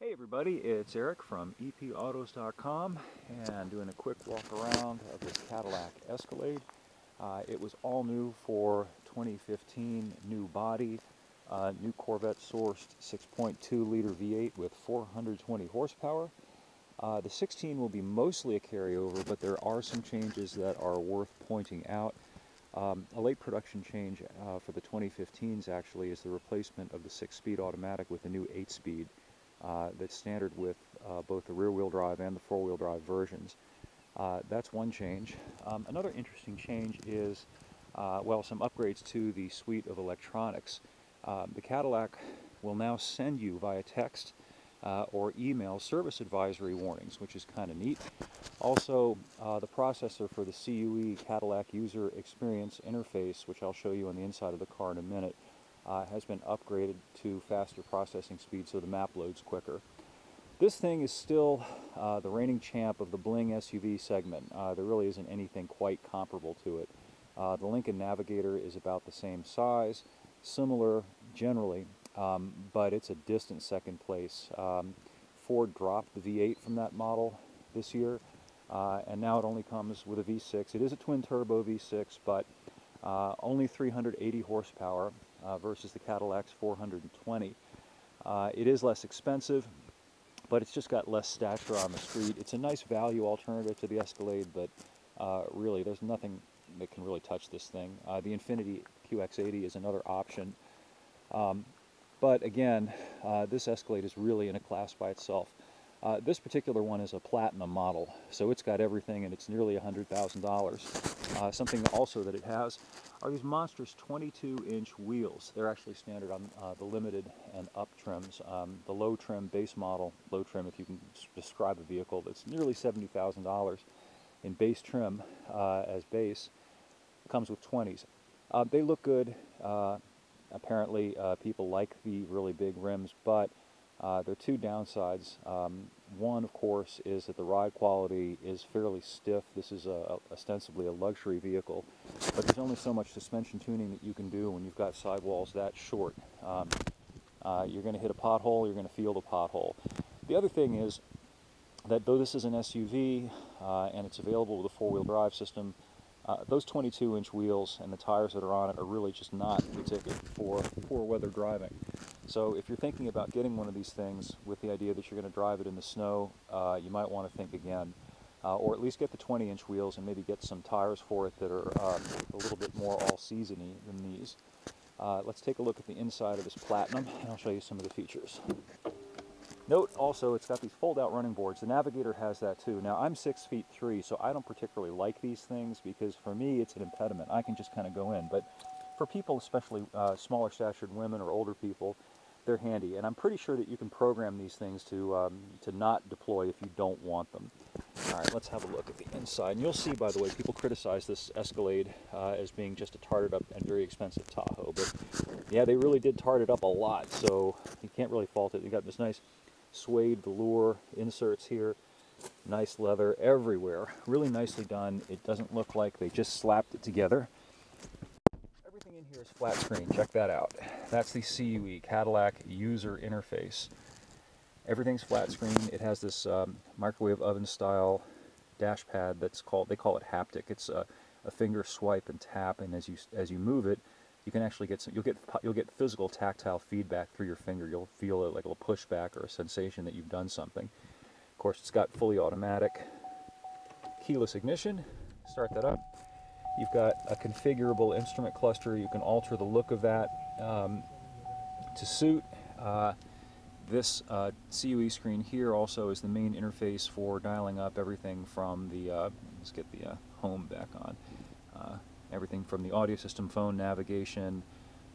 Hey everybody, it's Eric from epautos.com and doing a quick walk around of this Cadillac Escalade. Uh, it was all new for 2015, new body, uh, new Corvette sourced 6.2 liter V8 with 420 horsepower. Uh, the 16 will be mostly a carryover, but there are some changes that are worth pointing out. Um, a late production change uh, for the 2015s actually is the replacement of the 6-speed automatic with a new 8-speed uh, that's standard with uh, both the rear-wheel drive and the four-wheel drive versions. Uh, that's one change. Um, another interesting change is, uh, well, some upgrades to the suite of electronics. The Cadillac will now send you via text uh, or email service advisory warnings, which is kind of neat. Also, uh, the processor for the CUE Cadillac User Experience Interface, which I'll show you on the inside of the car in a minute, uh, has been upgraded to faster processing speed so the map loads quicker. This thing is still uh, the reigning champ of the bling SUV segment. Uh, there really isn't anything quite comparable to it. Uh, the Lincoln Navigator is about the same size, similar generally, um, but it's a distant second place. Um, Ford dropped the V8 from that model this year, uh, and now it only comes with a V6. It is a twin turbo V6, but uh, only 380 horsepower uh, versus the Cadillac's 420. Uh, it is less expensive, but it's just got less stature on the street. It's a nice value alternative to the Escalade, but uh, really there's nothing that can really touch this thing. Uh, the Infiniti QX80 is another option. Um, but again, uh, this Escalade is really in a class by itself. Uh, this particular one is a platinum model, so it's got everything and it's nearly $100,000. Uh, something also that it has are these monstrous 22-inch wheels. They're actually standard on uh, the limited and up trims. Um, the low trim base model, low trim if you can describe a vehicle that's nearly $70,000 in base trim uh, as base, comes with 20s. Uh, they look good. Uh, apparently people like the really big rims, but uh, there are two downsides. Um, one, of course, is that the ride quality is fairly stiff. This is a, a, ostensibly a luxury vehicle, but there's only so much suspension tuning that you can do when you've got sidewalls that short. Um, uh, you're going to hit a pothole, you're going to feel the pothole. The other thing is that though this is an SUV uh, and it's available with a four-wheel drive system, uh, those 22-inch wheels and the tires that are on it are really just not the ticket for poor weather driving. So if you're thinking about getting one of these things with the idea that you're going to drive it in the snow, uh, you might want to think again. Uh, or at least get the 20-inch wheels and maybe get some tires for it that are um, a little bit more all-seasony than these. Uh, let's take a look at the inside of this Platinum, and I'll show you some of the features. Note also it's got these fold-out running boards. The Navigator has that too. Now I'm six feet three, so I don't particularly like these things because for me it's an impediment. I can just kind of go in, but for people, especially uh, smaller statured women or older people, they're handy. And I'm pretty sure that you can program these things to, um, to not deploy if you don't want them. All right, let's have a look at the inside. And you'll see, by the way, people criticize this Escalade uh, as being just a tarted up and very expensive Tahoe. But yeah, they really did tart it up a lot, so you can't really fault it. You got this nice suede velour inserts here. Nice leather everywhere. Really nicely done. It doesn't look like they just slapped it together. In here is flat screen. Check that out. That's the CUE, Cadillac User Interface. Everything's flat screen. It has this um, microwave oven style dash pad that's called, they call it haptic. It's a, a finger swipe and tap, and as you, as you move it, you can actually get some, you'll get you'll get physical tactile feedback through your finger. You'll feel it like a little pushback or a sensation that you've done something. Of course, it's got fully automatic keyless ignition. Start that up. You've got a configurable instrument cluster. You can alter the look of that um, to suit. Uh, this uh, CUE screen here also is the main interface for dialing up everything from the, uh, let's get the uh, home back on, uh, everything from the audio system, phone, navigation,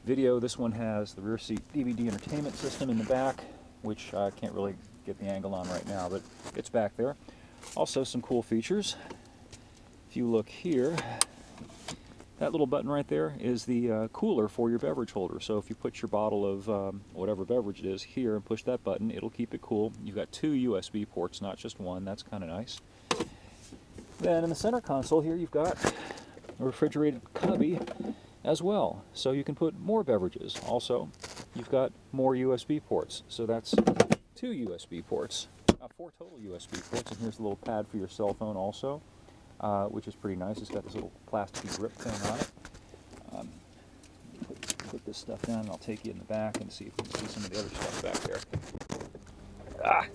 video. This one has the rear seat DVD entertainment system in the back, which I can't really get the angle on right now, but it's back there. Also some cool features. If you look here, that little button right there is the uh, cooler for your beverage holder. So if you put your bottle of um, whatever beverage it is here and push that button, it'll keep it cool. You've got two USB ports, not just one. That's kind of nice. Then in the center console here, you've got a refrigerated cubby as well. So you can put more beverages. Also, you've got more USB ports. So that's two USB ports, uh, four total USB ports, and here's a little pad for your cell phone also, uh, which is pretty nice. It's got this little plastic grip thing on it. Um, put, put this stuff down, and I'll take you in the back and see if we can see some of the other stuff back there. Ah!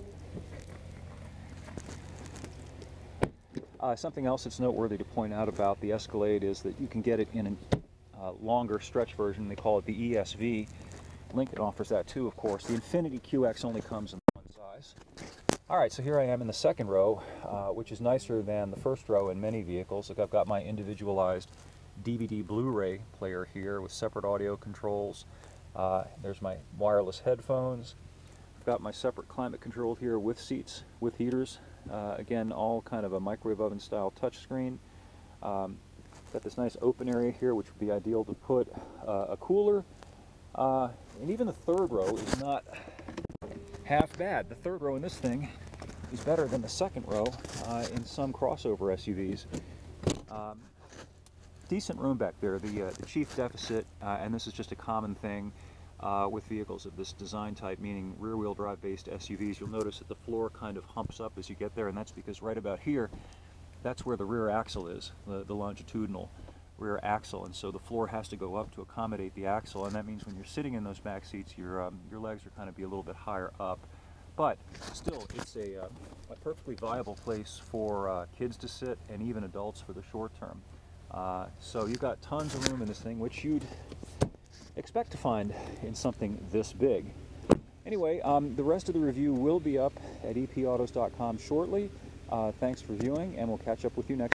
Uh, something else that's noteworthy to point out about the Escalade is that you can get it in a uh, longer stretch version. They call it the ESV. Lincoln offers that too, of course. The Infiniti QX only comes in one size. All right, so here I am in the second row, uh, which is nicer than the first row in many vehicles. Like I've got my individualized DVD Blu-ray player here with separate audio controls. Uh, there's my wireless headphones. I've got my separate climate control here with seats, with heaters. Uh, again, all kind of a microwave oven style touchscreen. Um, got this nice open area here, which would be ideal to put uh, a cooler. Uh, and even the third row is not half bad. The third row in this thing is better than the second row uh, in some crossover SUVs. Um, decent room back there. The, uh, the chief deficit, uh, and this is just a common thing, uh, with vehicles of this design type, meaning rear-wheel drive based SUVs, you'll notice that the floor kind of humps up as you get there, and that's because right about here, that's where the rear axle is, the, the longitudinal rear axle, and so the floor has to go up to accommodate the axle, and that means when you're sitting in those back seats, your, um, your legs are kind of be a little bit higher up. But still, it's a, uh, a perfectly viable place for uh, kids to sit and even adults for the short term. Uh, so you've got tons of room in this thing, which you'd expect to find in something this big. Anyway, um, the rest of the review will be up at epautos.com shortly. Uh, thanks for viewing, and we'll catch up with you next